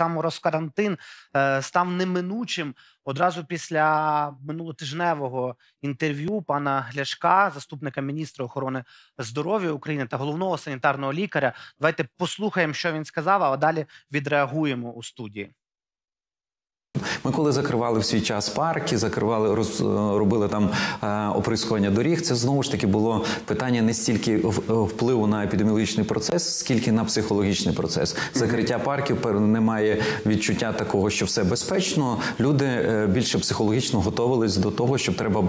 саморозкарантин е, став неминучим одразу після минулотижневого інтерв'ю пана Гляшка, заступника міністра охорони здоров'я України та головного санітарного лікаря. Давайте послухаємо, що він сказав, а далі відреагуємо у студії. Ми коли закривали в свій час парки, закривали, роз, робили там е, оприскування доріг. Це знову ж таки було питання не стільки впливу на епідеміологічний процес, скільки на психологічний процес. Закриття парків немає відчуття такого, що все безпечно. Люди е, більше психологічно готувались до того, щоб треба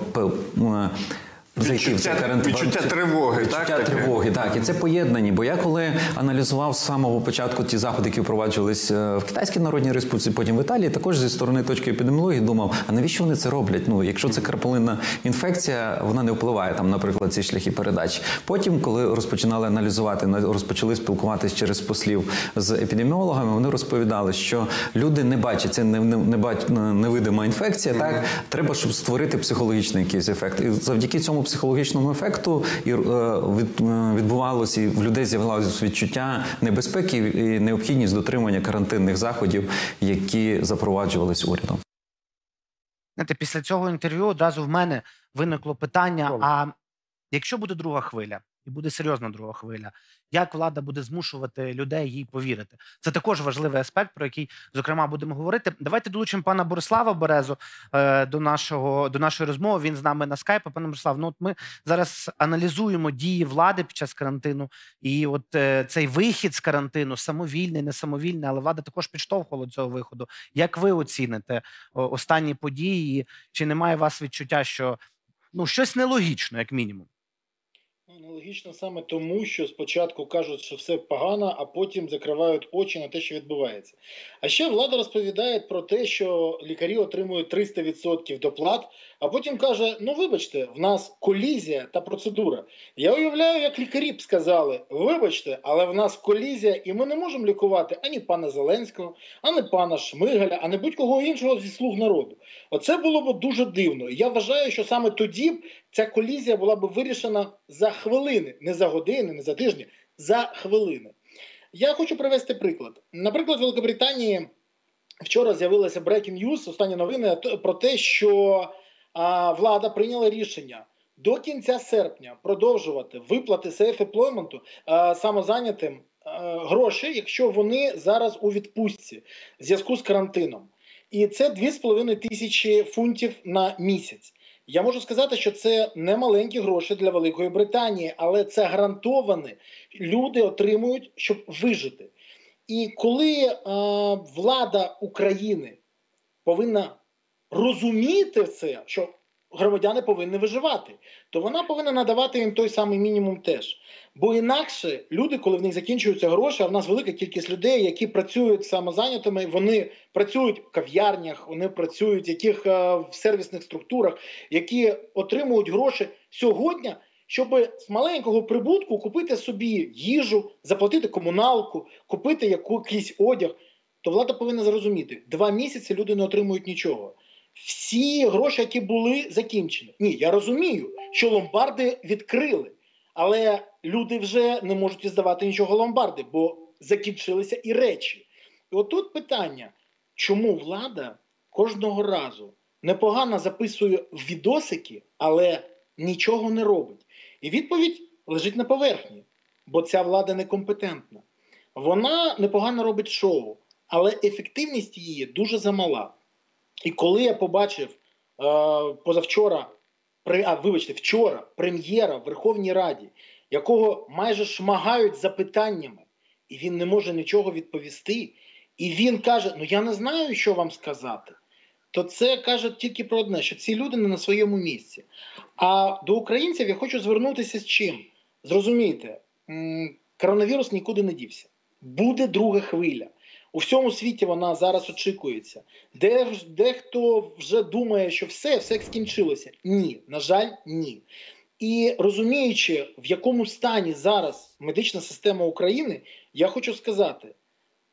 Зайти в цей карантин. Відчуття тривоги, відчуття так? тривоги, так. І це поєднані. Бо я коли аналізував з самого початку ті заходи, які впроваджувалися е, в Китайській Народній Республіці, потім в Італії, також зі сторони точки епідеміології думав, а навіщо вони це роблять? Ну, якщо це карпалинна інфекція, вона не впливає там, наприклад, ці шляхи передачі. Потім, коли розпочинали аналізувати, розпочали спілкуватися через послів з епідеміологами, вони розповідали, що люди не бачать це не, не, не бач, невидима інфекція. Mm-hmm. Так треба, щоб створити психологічний якийсь ефект, і завдяки цьому психологічному ефекту і е, е, відбувалося і в людей з'явилося відчуття небезпеки і необхідність дотримання карантинних заходів, які запроваджувались урядом. Знаєте, після цього інтерв'ю одразу в мене виникло питання: а якщо буде друга хвиля? І буде серйозна друга хвиля. Як влада буде змушувати людей їй повірити? Це також важливий аспект, про який зокрема будемо говорити. Давайте долучимо пана Борислава Березу е, до нашого до нашої розмови. Він з нами на скайпі. Пане Борислав, ну от ми зараз аналізуємо дії влади під час карантину, і от е, цей вихід з карантину, самовільний, несамовільний, але влада також підштовхувала цього виходу. Як ви оціните останні події? Чи немає у вас відчуття, що ну щось нелогічно, як мінімум? Аналогічно саме тому, що спочатку кажуть, що все погано, а потім закривають очі на те, що відбувається. А ще влада розповідає про те, що лікарі отримують 300% доплат, а потім каже: ну вибачте, в нас колізія та процедура. Я уявляю, як лікарі б сказали: вибачте, але в нас колізія, і ми не можемо лікувати ані пана Зеленського, ані пана Шмигаля, а не будь-кого іншого зі слуг народу. Оце було б дуже дивно. Я вважаю, що саме тоді б ця колізія була б вирішена за хвилини, не за години, не за тижні, за хвилини. Я хочу привести приклад. Наприклад, в Великобританії вчора з'явилася breaking news, останні новини про те, що влада прийняла рішення до кінця серпня продовжувати виплати self-employment самозайнятим гроші, якщо вони зараз у відпустці в зв'язку з карантином. І це 2,5 тисячі фунтів на місяць. Я можу сказати, що це не маленькі гроші для Великої Британії, але це гарантоване. Люди отримують, щоб вижити. І коли е, влада України повинна розуміти це, що громадяни повинні виживати, то вона повинна надавати їм той самий мінімум теж. Бо інакше люди, коли в них закінчуються гроші, а в нас велика кількість людей, які працюють самозайнятими, вони працюють в кав'ярнях, вони працюють в яких е, в сервісних структурах, які отримують гроші сьогодні. Щоб з маленького прибутку купити собі їжу, заплатити комуналку, купити якийсь одяг, то влада повинна зрозуміти, два місяці люди не отримують нічого. Всі гроші, які були закінчені. Ні, я розумію, що ломбарди відкрили. Але люди вже не можуть здавати нічого ломбарди, бо закінчилися і речі. І отут питання, чому влада кожного разу непогано записує відосики, але нічого не робить. І відповідь лежить на поверхні, бо ця влада некомпетентна. Вона непогано робить шоу, але ефективність її дуже замала. І коли я побачив е, позавчора а вибачте, вчора прем'єра в Верховній Раді, якого майже шмагають запитаннями, і він не може нічого відповісти. І він каже: Ну я не знаю, що вам сказати. То це каже тільки про одне, що ці люди не на своєму місці. А до українців я хочу звернутися з чим? Зрозумійте, коронавірус нікуди не дівся. Буде друга хвиля. У всьому світі вона зараз очікується. Де Дехто вже думає, що все, все скінчилося. Ні, на жаль, ні. І розуміючи, в якому стані зараз медична система України, я хочу сказати: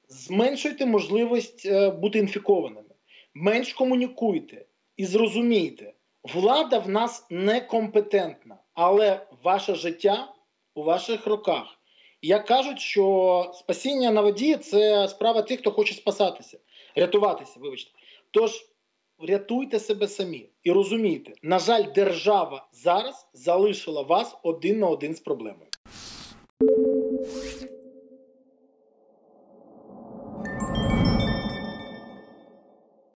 зменшуйте можливість е, бути інфікованими, менш комунікуйте і зрозумійте, влада в нас некомпетентна, але ваше життя у ваших руках. Як кажуть, що спасіння на воді це справа тих, хто хоче спасатися, рятуватися, вибачте. Тож рятуйте себе самі і розумійте, на жаль, держава зараз залишила вас один на один з проблемою.